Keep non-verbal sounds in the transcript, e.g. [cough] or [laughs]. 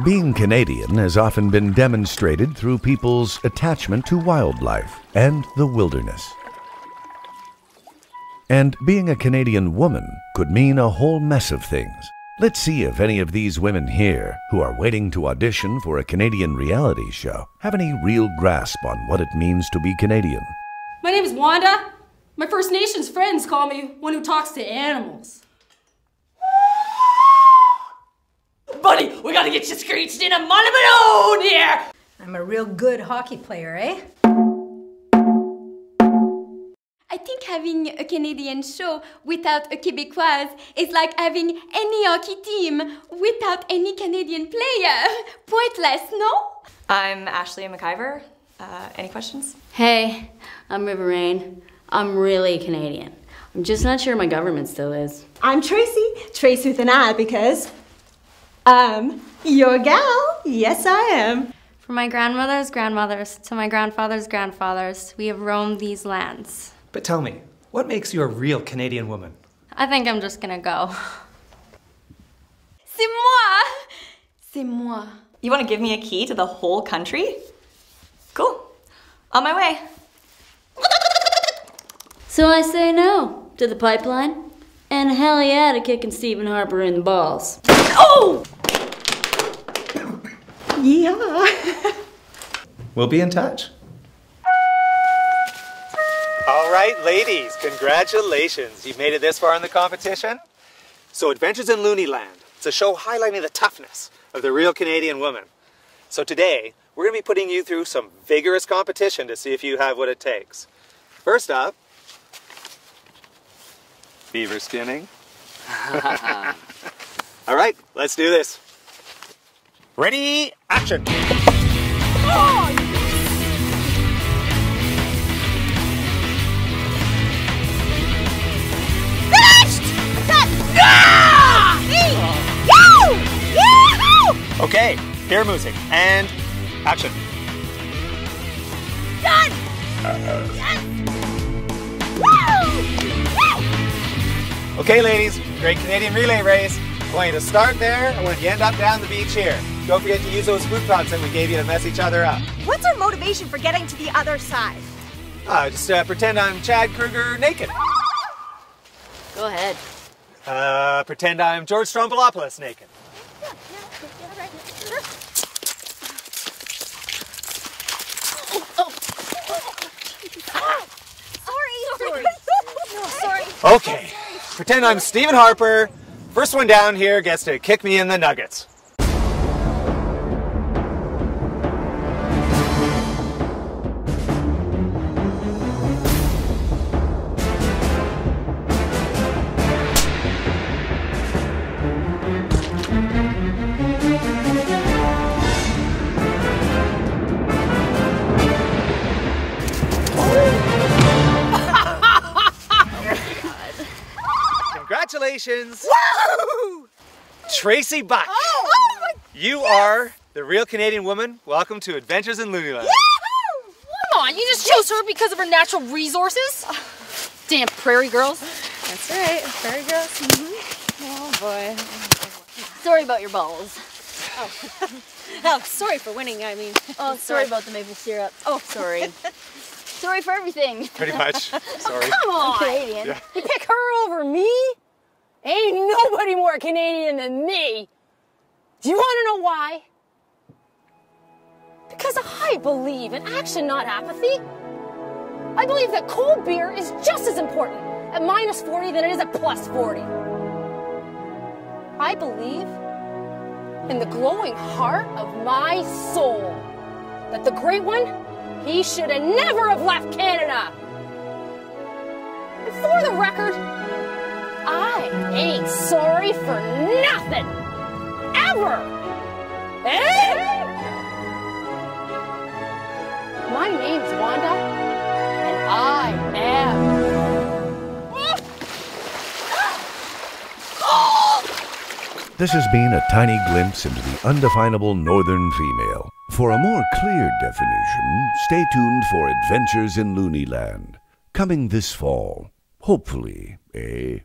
Being Canadian has often been demonstrated through people's attachment to wildlife and the wilderness. And being a Canadian woman could mean a whole mess of things. Let's see if any of these women here, who are waiting to audition for a Canadian reality show, have any real grasp on what it means to be Canadian. My name is Wanda. My First Nations friends call me one who talks to animals. Buddy, we gotta get you screeched in a monument here! I'm a real good hockey player, eh? I think having a Canadian show without a Quebecoise is like having any hockey team without any Canadian player. [laughs] Pointless, no? I'm Ashley McIver. Uh, any questions? Hey, I'm River Rain. I'm really Canadian. I'm just not sure my government still is. I'm Tracy, Tracy with an I, because um, your gal. Yes, I am. From my grandmother's grandmothers to my grandfather's grandfathers, we have roamed these lands. But tell me, what makes you a real Canadian woman? I think I'm just gonna go. [laughs] C'est moi! C'est moi. You want to give me a key to the whole country? Cool. On my way. So I say no to the pipeline, and hell yeah to kicking Stephen Harper in the balls. Oh! Yeah. We'll be in touch. All right, ladies, congratulations. You've made it this far in the competition. So, Adventures in Loonie Land. It's a show highlighting the toughness of the real Canadian woman. So, today, we're going to be putting you through some vigorous competition to see if you have what it takes. First up, beaver skinning. [laughs] All right, let's do this. Ready, action. Okay, hair music and action. Done! Okay, ladies, great Canadian relay race. I want you to start there. I want you to end up down the beach here. Don't forget to use those food props that we gave you to mess each other up. What's our motivation for getting to the other side? Uh, just uh, pretend I'm Chad Kroeger naked. Go ahead. Uh, pretend I'm George Stroumboulopoulos naked. Sorry. Sorry. [laughs] No, sorry. Okay, pretend I'm Stephen Harper. First one down here gets to kick me in the nuggets. Congratulations! Woo! Tracy Buck. Oh, my You are the real Canadian woman. Welcome to Adventures in Loonie Land. Come on, you just chose her because of her natural resources? Damn prairie girls. That's right, prairie girls. Mm-hmm. Oh boy. Sorry about your balls. Oh, [laughs] sorry for winning, I mean. Oh, sorry about the maple syrup. Oh, sorry. [laughs] sorry for everything. Pretty much. [laughs] Sorry. Come on! Canadian. Yeah. You pick her over me? Ain't nobody more Canadian than me. Do you want to know why? Because I believe in action, not apathy. I believe that cold beer is just as important at minus 40 than it is at plus 40. I believe in the glowing heart of my soul that the great one, he should have never have left Canada. And for the record, ain't sorry for nothing. Ever. Eh? My name's Wanda, and I am. This has been a tiny glimpse into the undefinable northern female. For a more clear definition, stay tuned for Adventures in Loonie Land, coming this fall. Hopefully, eh?